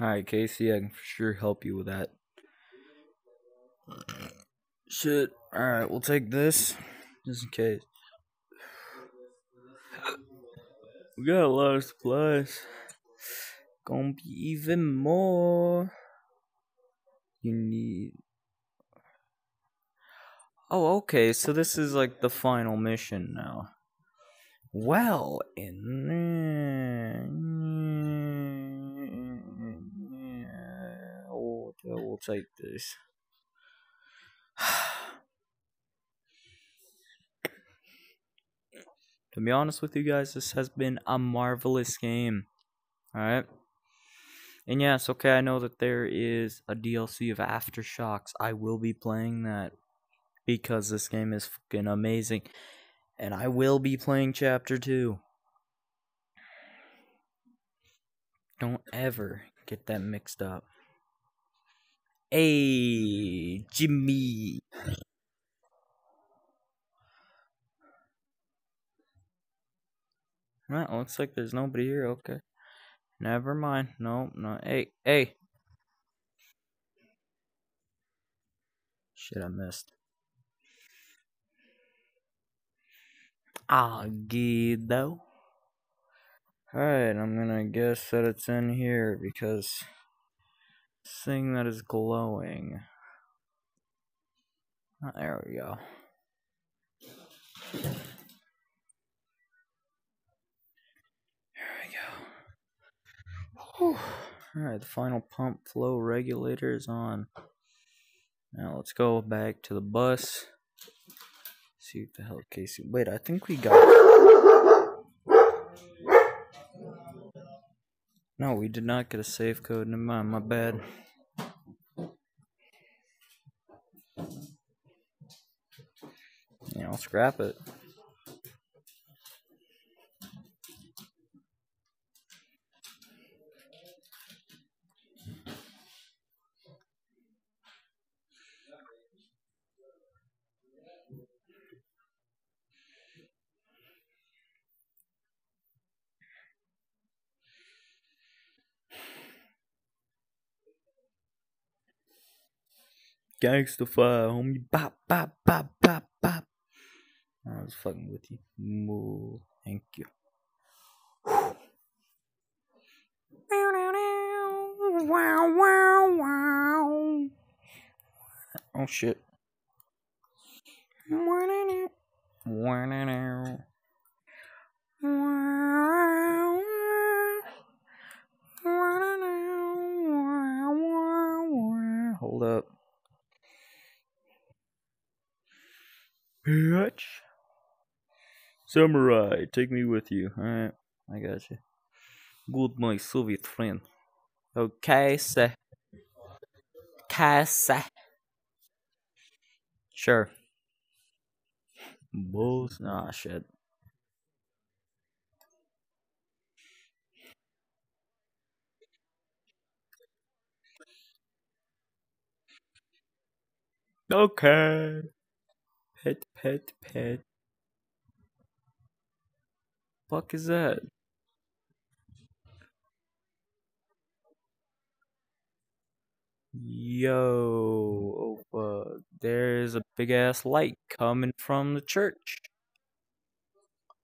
Alright, Casey, I can sure help you with that. Shit. Alright, we'll take this. Just in case. We got a lot of supplies. Gonna be even more. You need. Oh, okay, so this is like the final mission now. Well, in. We'll, take this. to be honest with you guys, this has been a marvelous game. Alright? And yes, okay, I know that there is a DLC of Aftershocks. I will be playing that because this game is fucking amazing. And I will be playing Chapter 2. Don't ever get that mixed up. Hey, Jimmy. Well, looks like there's nobody here. Okay. Never mind. No, no. Hey, hey. Shit, I missed. Agido. Alright, I'm gonna guess that it's in here because thing that is glowing. Oh, there we go. Here we go. Alright, the final pump flow regulator is on. Now let's go back to the bus. See what the hell Casey. Wait, I think we got. No, we did not get a safe code. Never mind, my bad. Yeah, I'll scrap it. Gangsta fire, homie. Bop, bop, bop, bop, bop. I was fucking with you. Moo. Thank you. Wow, wow, wow. Oh shit. Hold up. Bitch. Samurai, take me with you. Alright, I got you. Good, my Soviet friend. Okay, sir. Casa. Sure. Bulls. Ah, shit. Okay. Pet, pet, pet. Fuck is that? Yo, oh there's a big ass light coming from the church.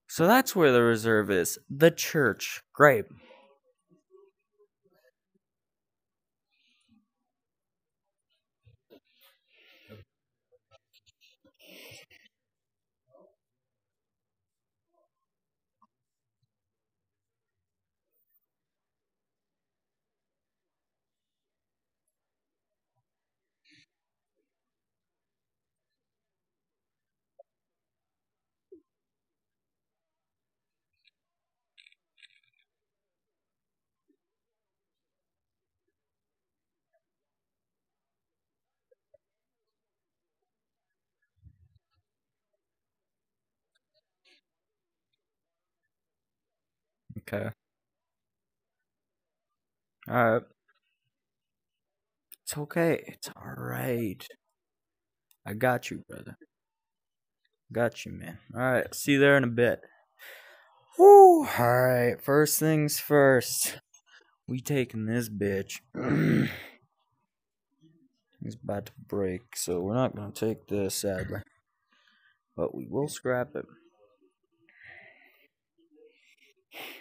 So that's where the reserve is. The church. Great. Okay. Alright. It's okay. It's alright. I got you, brother. Got you, man. Alright, see you there in a bit. Whew. Alright, first things first. We taking this bitch. He's about to break, so we're not gonna take this sadly. But we will scrap it.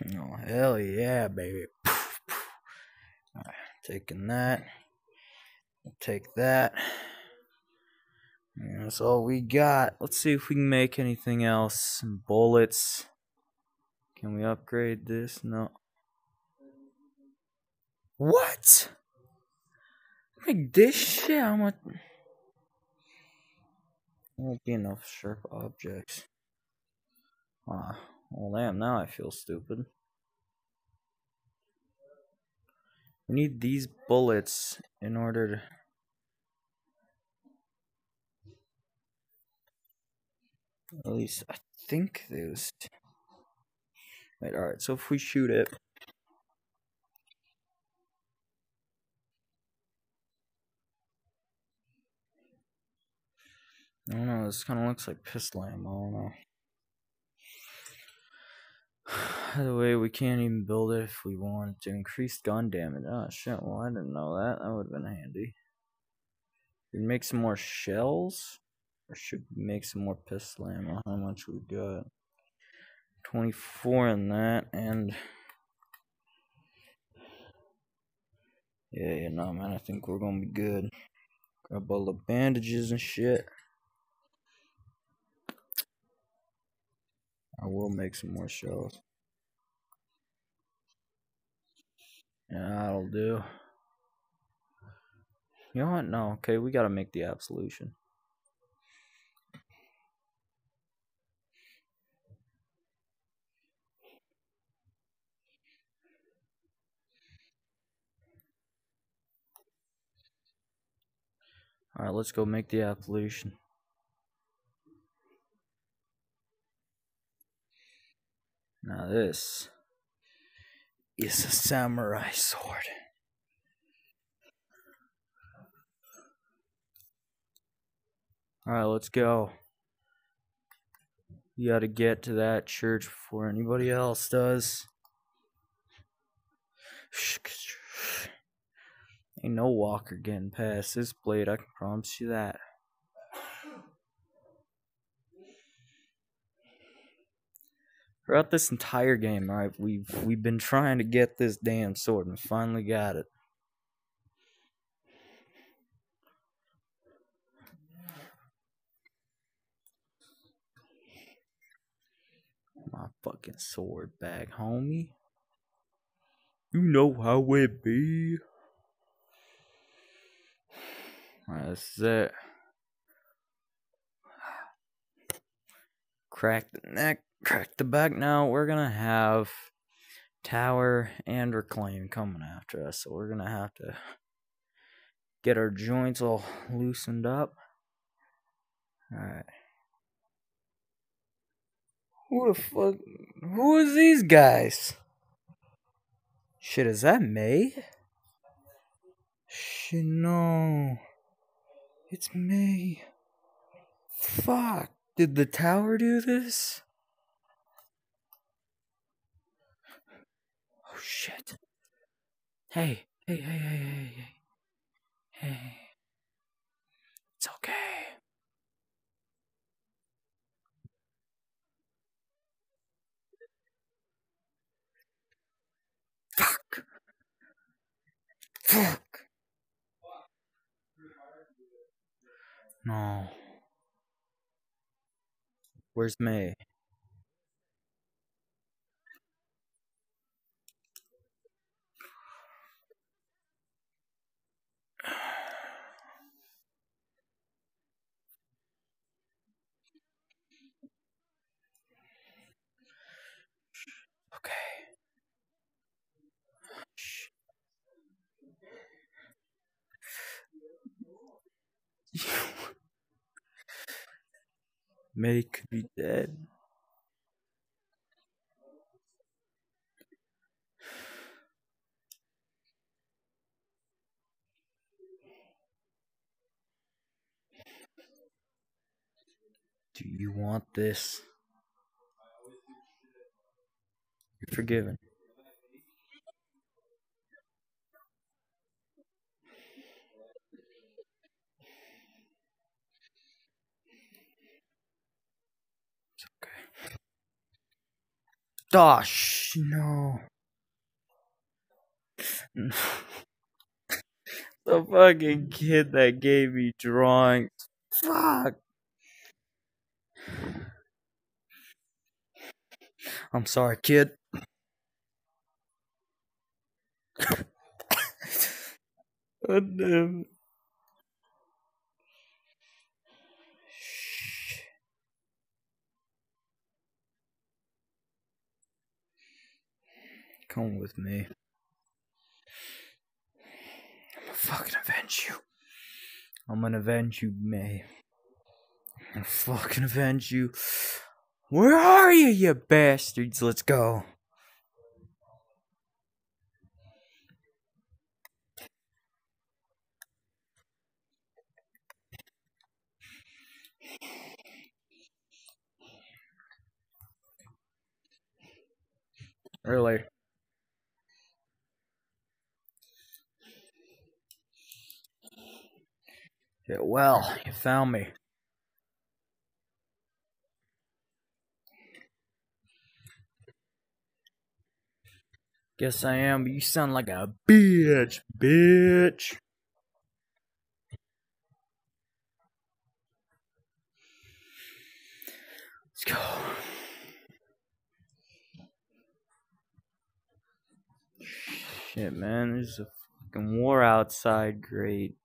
Oh hell yeah, baby. Taking that. Take that. That's all we got. Let's see if we can make anything else. Some bullets. Can we upgrade this? No. What? Like this shit? How much? Won't be enough sharp objects. Ah, well, damn. Now I feel stupid. We need these bullets in order to. At least I think those. Wait, alright, so if we shoot it. I don't know, this kind of looks like pistol ammo, I don't know. By the way, we can't even build it if we want to. Increase gun damage. Oh shit, well I didn't know that. That would have been handy. We make some more shells? Or should make some more pistol ammo? How much we got? 24 in that, and... Yeah, yeah, no, man, I think we're gonna be good. Grab all the bandages and shit. I will make some more shells. Yeah, that'll do. You know what? No, okay, we gotta make the absolution. Alright, let's go make the absolution. Now this is a samurai sword. Alright, let's go. You gotta get to that church before anybody else does. Ain't no walker getting past this blade, I can promise you that. Throughout this entire game, right, we've we've been trying to get this damn sword and finally got it. My fucking sword back, homie. You know how it be. Is it. Crack the neck, crack the back. Now we're gonna have Tower and Reclaim coming after us, so we're gonna have to get our joints all loosened up. Alright. Who the fuck? Who is these guys? Shit, is that May? Shit, no. It's me. Fuck. Did the tower do this? Shit. Hey, hey, hey, hey, hey, hey. Hey. It's okay. Fuck. Fuck. No. Where's May? Okay. Shh. May could be dead. Do you want this? You're forgiven. Oh, sh- no. the fucking kid that gave me drawings. Fuck. I'm sorry, kid. God damn. Come with me. I'm gonna fucking avenge you. I'm gonna avenge you, May. I'm gonna fucking avenge you. Where are you, you bastards? Let's go. Really? Yeah, well, you found me. Guess I am, but you sound like a bitch, bitch. Let's go. Shit, man, there's a fucking war outside. Great.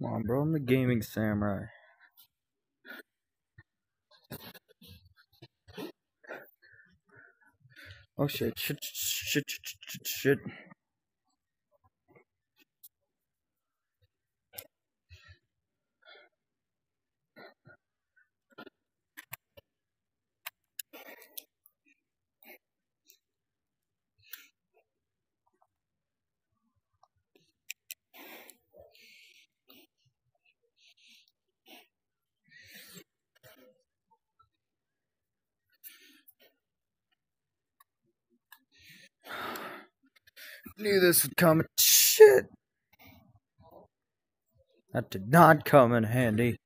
Come on, bro. I'm the gaming samurai. Oh shit! Shit! Shit! Shit! Shit! shit. Knew this would come. Shit! That did not come in handy.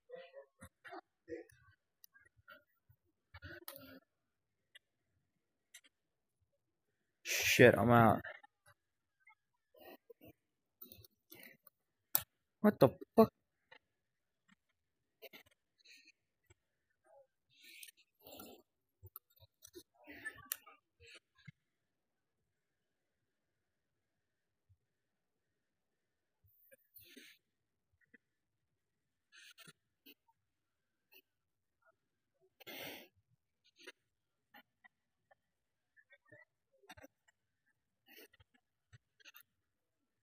Shit, I'm out. What the fuck?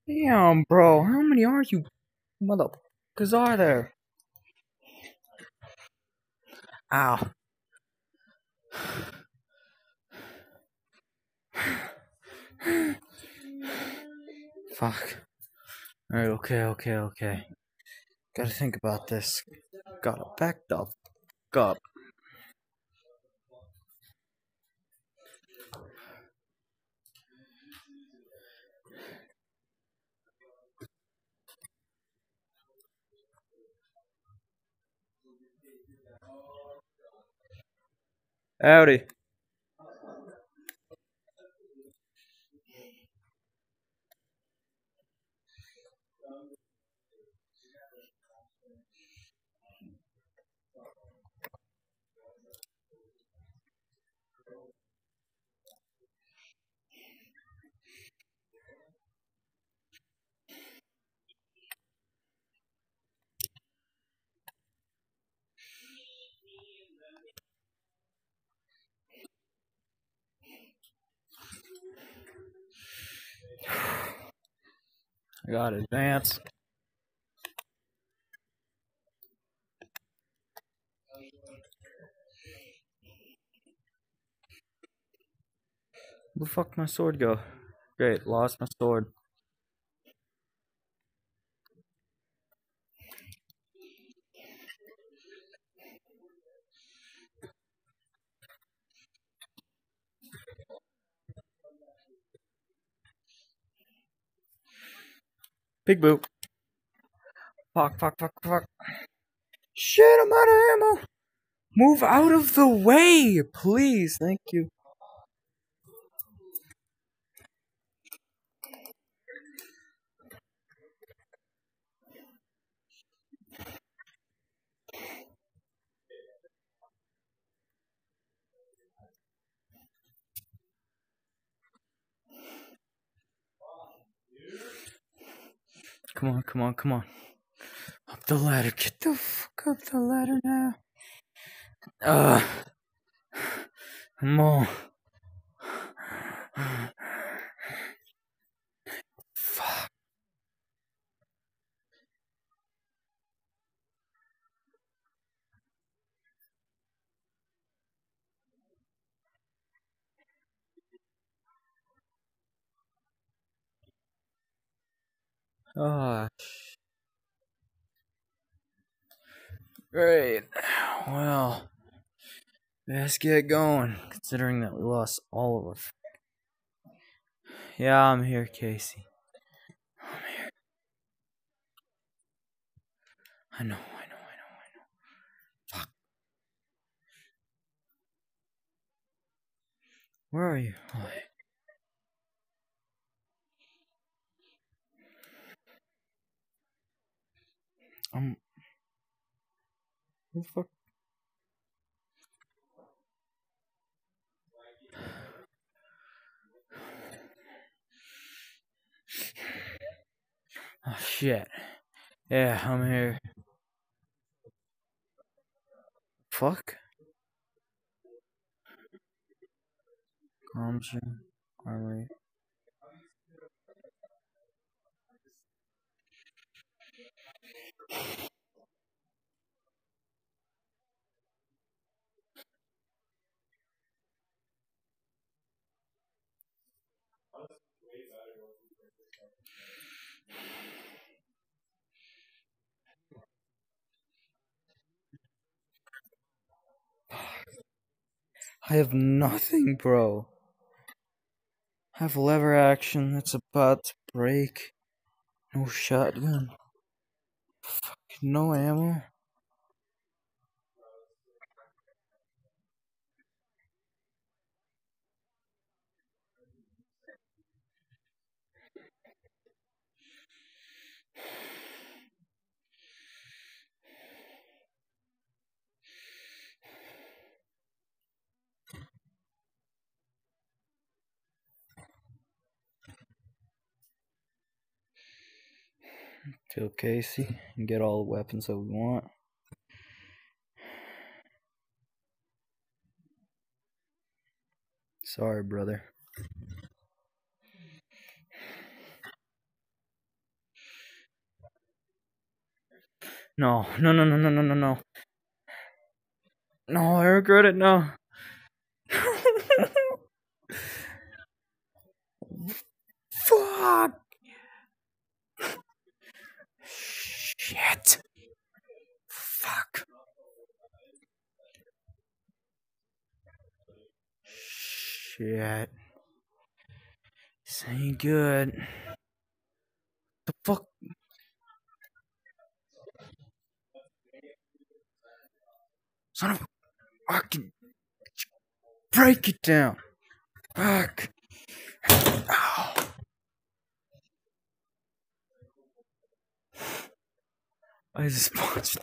Damn, bro. How many are you motherfuckers are there? Ow. Fuck. Alright, okay, okay, okay. Gotta think about this. Gotta back the fuck up. Howdy. I got advance. Where the fuck my sword go? Great, lost my sword. Big boot. Fuck, fuck, fuck, fuck. Shit, I'm out of ammo. Move out of the way, please. Thank you. Come on, come on, come on. Up the ladder. Get the fuck up the ladder now. Come on. Fuck. Ah. Great. Well, let's get going, considering that we lost all of us. Yeah, I'm here, Casey. I'm here. I know, I know, I know, I know. Fuck. Where are you? Oh, yeah. I'm. Who the fuck? Oh ah, shit. Yeah, I'm here. Fuck. Armory. I have nothing, bro. I have lever action that's about to break. No shotgun. Fucking no ammo. Kill Casey and get all the weapons that we want. Sorry, brother. No, no, no, no, no, no, no, no. No, I regret it now. Fuck. Shit. Fuck. Shit. This ain't good. The fuck? Son of a fucking break it down. Fuck. Ow. I just watched.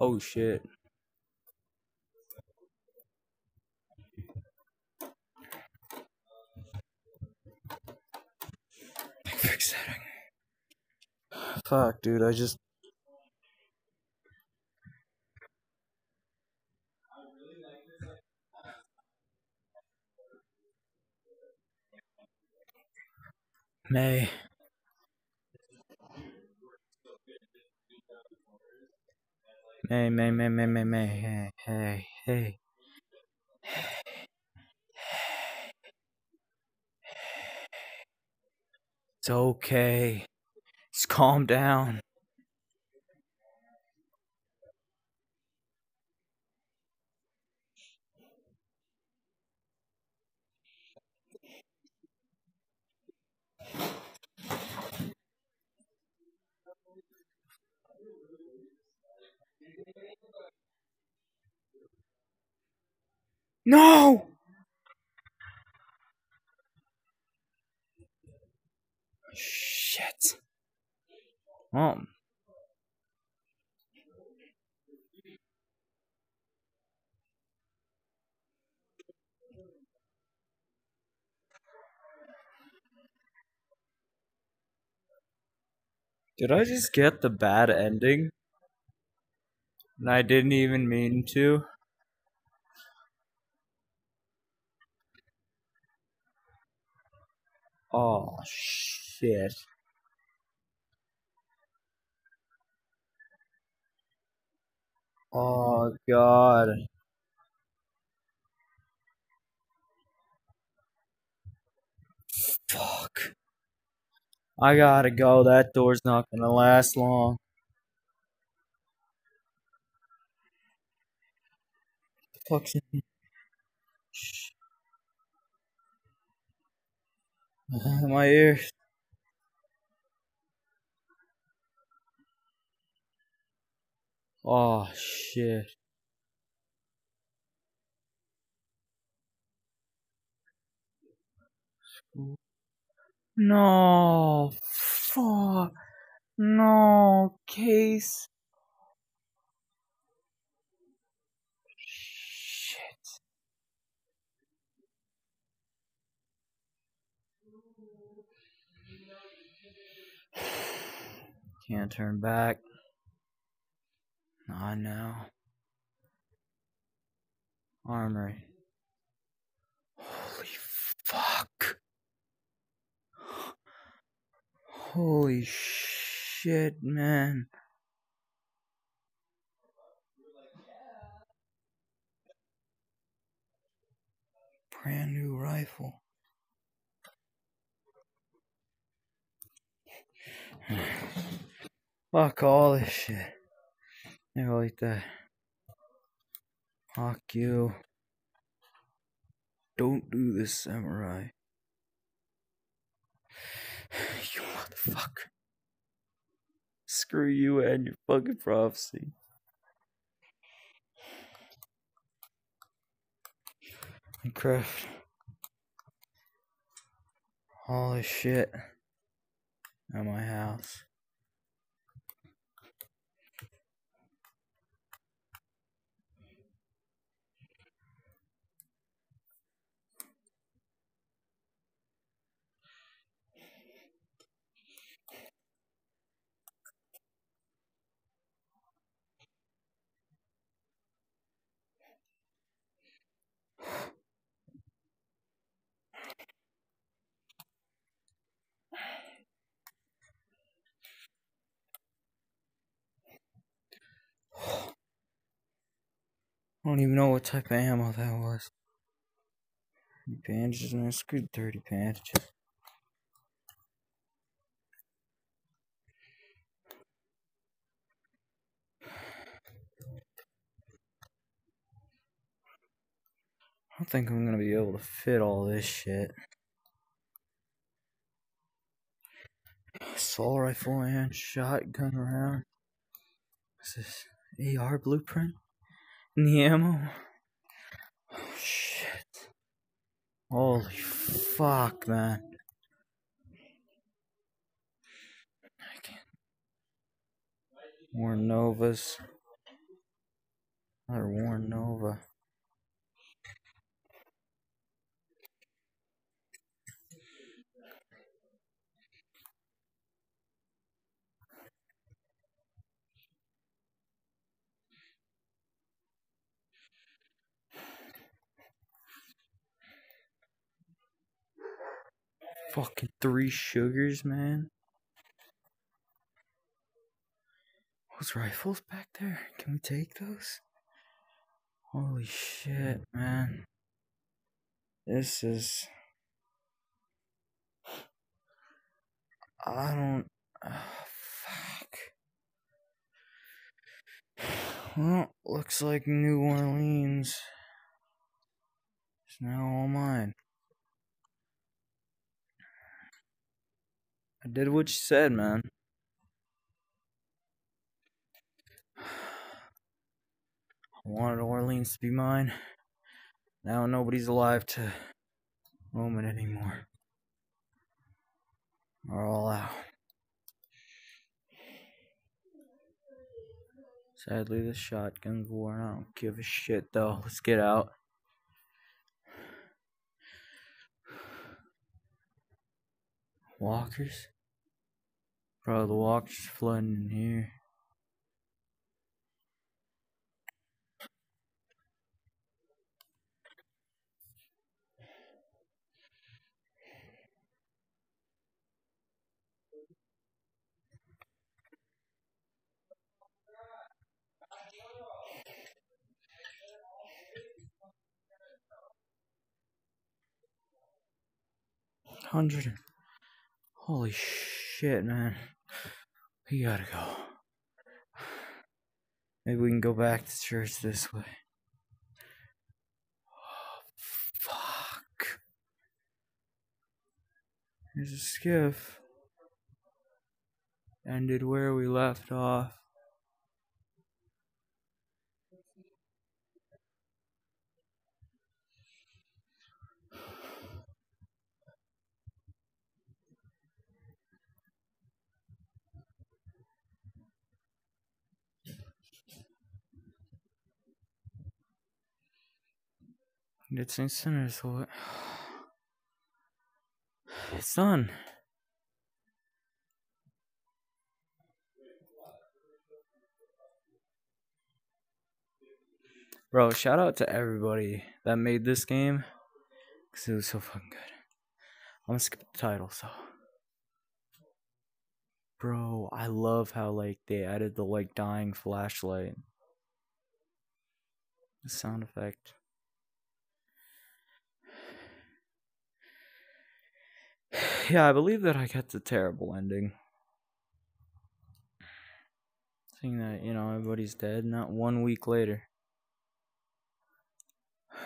Oh shit. That. Fuck, dude. I just. May. May, May, May, May, May, May, hey, hey, hey. It's okay. Just calm down. No! Shit. Um. Did I just get the bad ending? And I didn't even mean to. Oh, shit. Oh, God. Fuck. I gotta go. That door's not gonna last long. Fuck's in Shh. Uh-huh, my ears. Oh, shit. No. Fuck. No. Case. Can't turn back. Not now. Armory. Holy fuck. Holy shit, man. Brand new rifle. Fuck all this shit. Yeah, like that. Fuck you. Don't do this, samurai. You motherfucker. Screw you and your fucking prophecy. Minecraft. Holy shit. At my house. I don't even know what type of ammo that was. Bandages, man. Screw dirty bandages. I don't think I'm gonna be able to fit all this shit. Assault rifle and shotgun round. What's this? AR blueprint? And the ammo? Oh shit. Holy fuck, man. I can't. More Novas. Another Warren Nova. Fucking three sugars, man. Those rifles back there, can we take those? Holy shit, man. This is. I don't. Oh, fuck. Well, looks like New Orleans is now all mine. I did what you said, man. I wanted Orleans to be mine. Now nobody's alive to roam it anymore. We're all out. Sadly, the shotgun's worn. I don't give a shit though. Let's get out. Walkers? Bro, the walkers flooding in here. Hundred. Holy shit, man. We gotta go. Maybe we can go back to church this way. Oh, fuck. There's a skiff. Ended where we left off. It's instant as what? It's done. Bro, shout out to everybody that made this game. Because it was so fucking good. I'm gonna skip the title, so. Bro, I love how, like, they added the, like, dying flashlight. The sound effect. Yeah, I believe that I got the terrible ending. Seeing that, you know, everybody's dead, not one week later.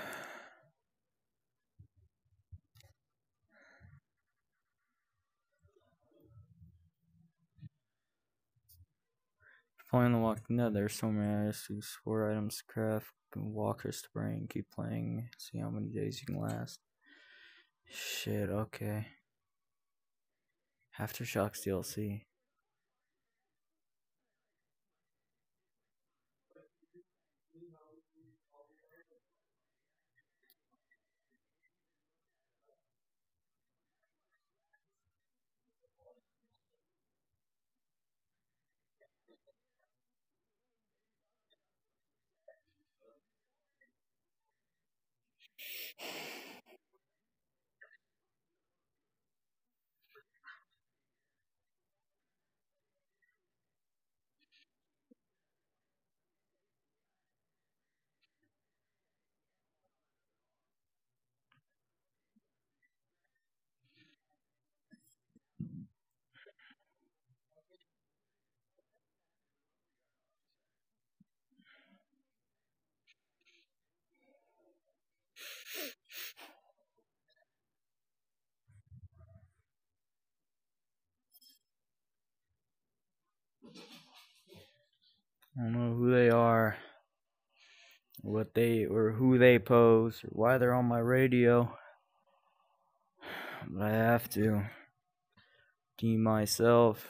Playing The Walking Dead, there's so many items to explore, items craft, walkers to bring, keep playing, see how many days you can last. Shit, okay. Aftershocks DLC. I don't know who they are, what they or who they pose, or why they're on my radio. But I have to deem myself.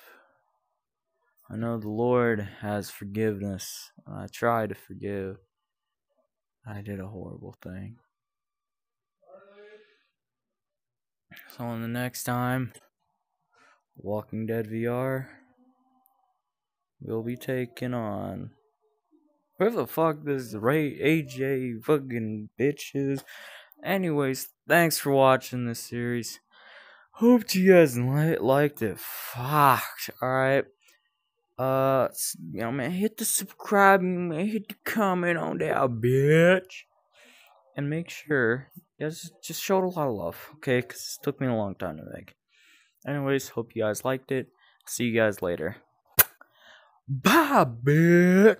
I know the Lord has forgiveness. I try to forgive. I did a horrible thing. So, on the next time, Walking Dead VR will be taking on. Where the fuck this Ray AJ fucking bitch is? Anyways, thanks for watching this series. Hope you guys li- liked it. Fuck. Alright. Uh, you know, man, hit the subscribe, man, hit the comment on that, bitch. And make sure, just, just showed a lot of love, okay? Because it took me a long time to make. Anyways, hope you guys liked it. See you guys later. Bye, bitch.